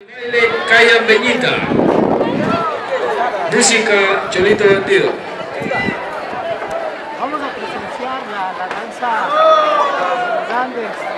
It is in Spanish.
Baile Calla Beñita. Música Cholito Bandido. Vamos a presenciar la, la danza de los Andes.